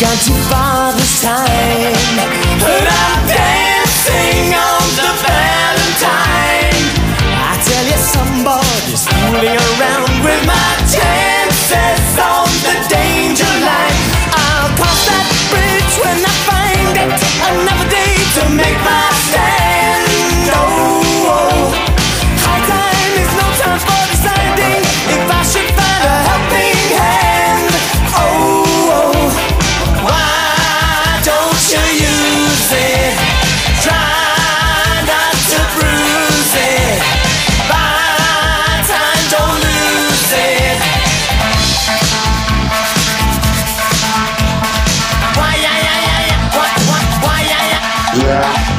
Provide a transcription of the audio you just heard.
gone too far this time. But I'm dancing on the Valentine. I tell you, somebody's fooling around with my chances on the danger line. I'll cross that bridge when I find it. Another day to make my Yeah.